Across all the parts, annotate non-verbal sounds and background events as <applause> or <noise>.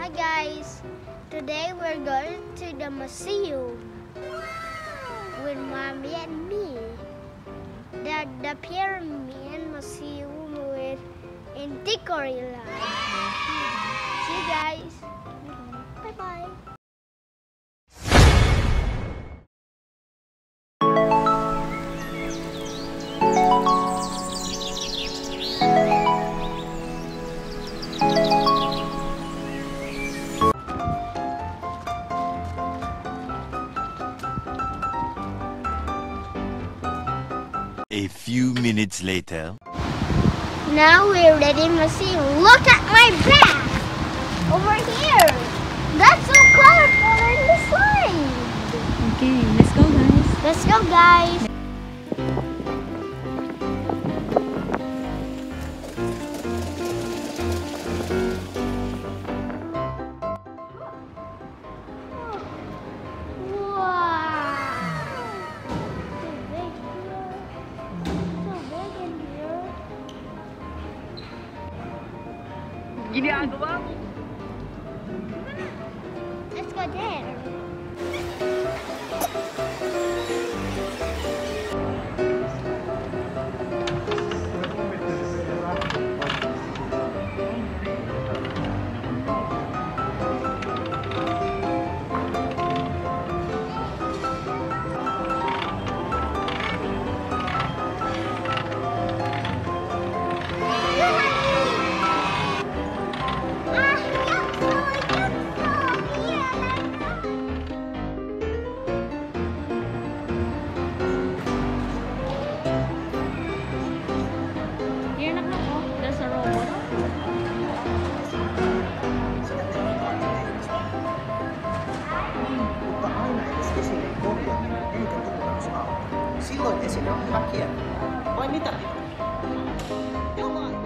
Hi guys, today we're going to the museum with mommy and me. The, the pyramid museum with in Tikkurila. See you guys. Minutes later. Now we're ready to see. Look at my bag over here. That's so colorful in the slide. Okay, let's go guys. Let's go, guys. Let's there. Esse não, aqui é. Põe muita pica. Eu.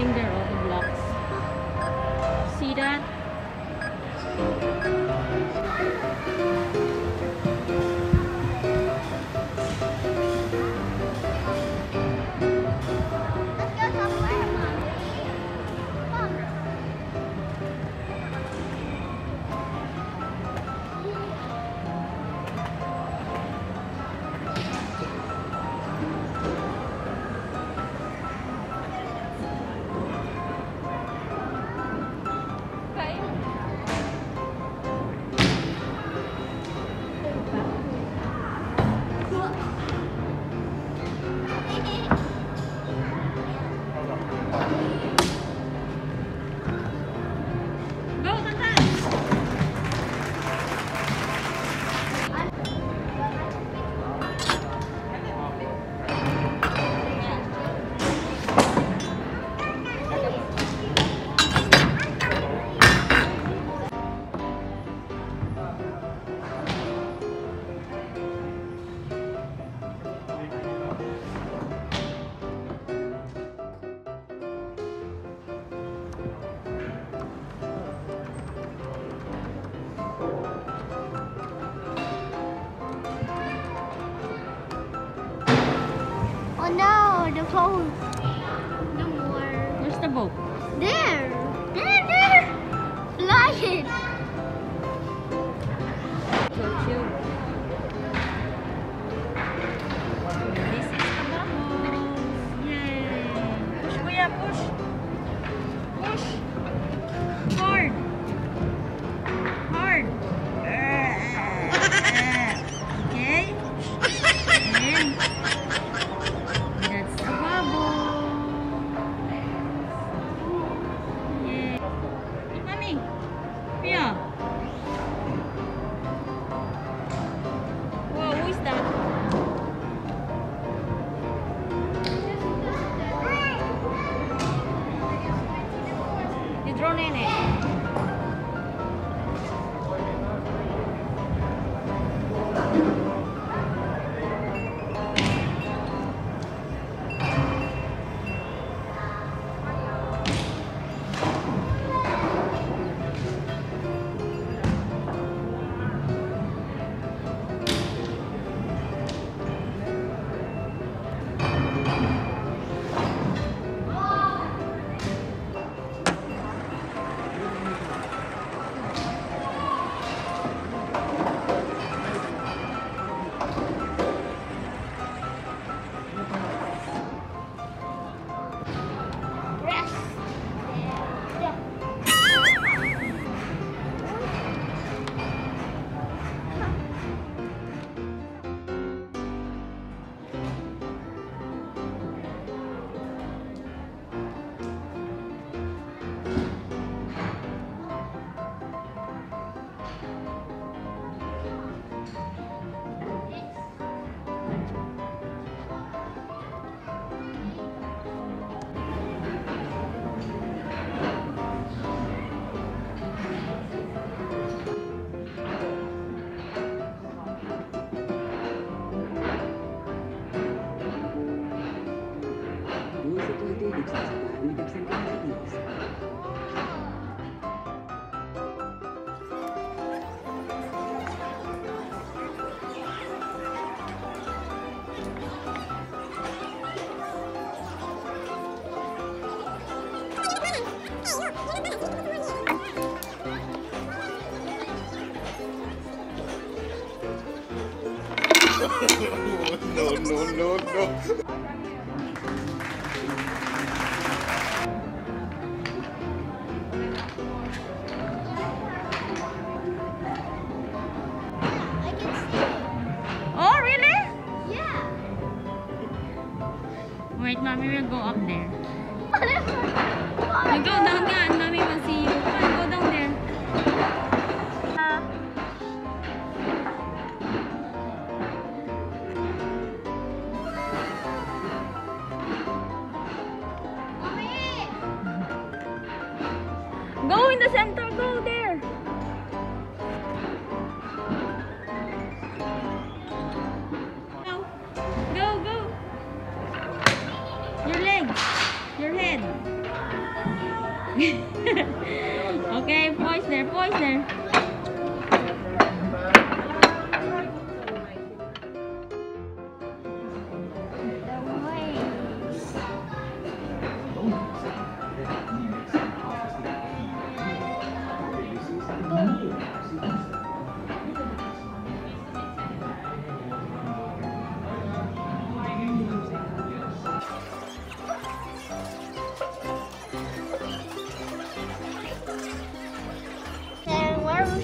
Getting there, no, the pose. No more. Where's the boat? There. There, there. Lion. Go chill. This pictures of many different companies. no, no, no, no. <laughs> okay, poison. there, there.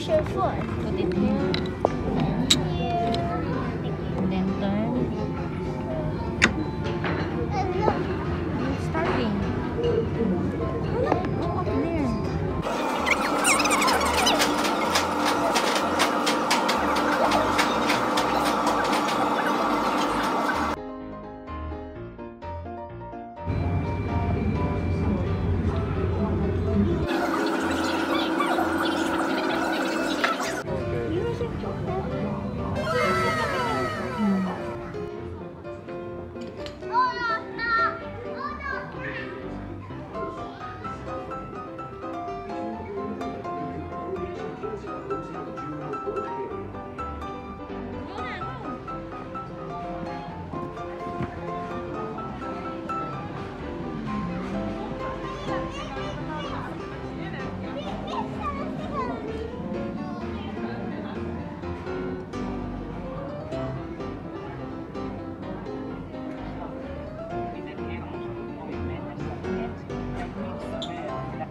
show floor.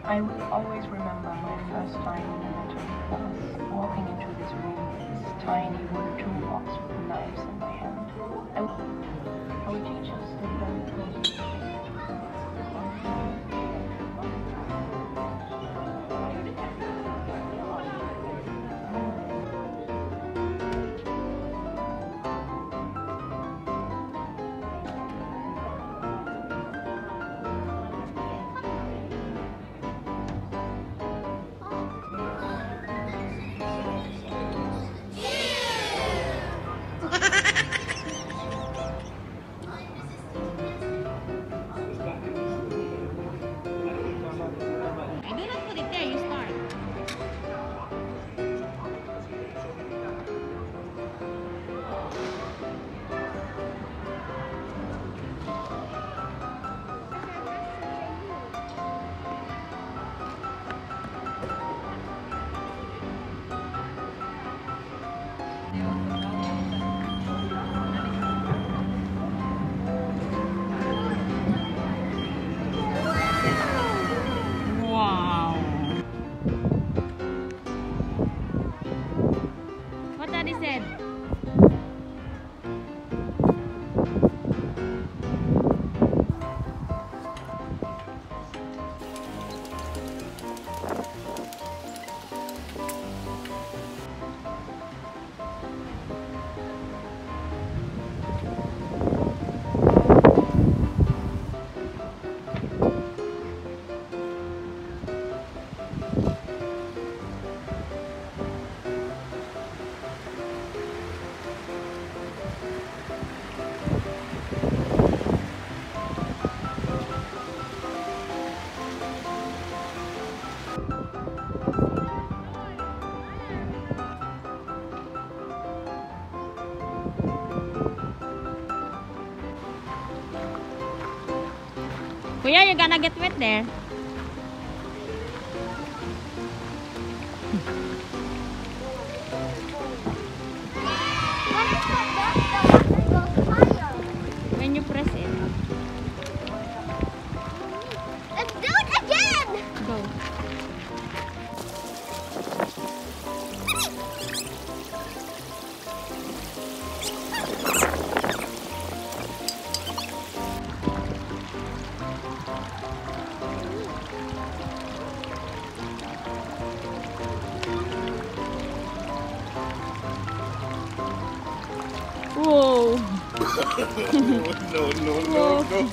I will always remember my first time in the metro walking into this room, this tiny wooden toolbox with knives in my hand. I, I would teach us Kuya, you're gonna get wet there. No, no, no, no.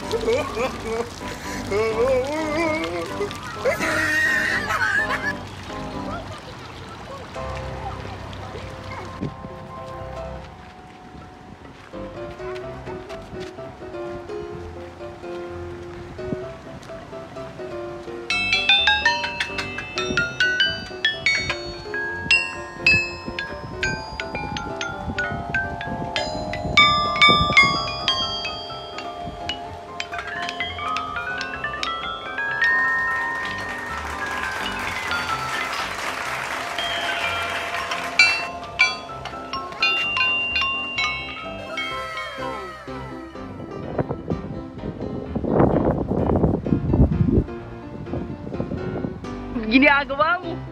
Ginagawa mo.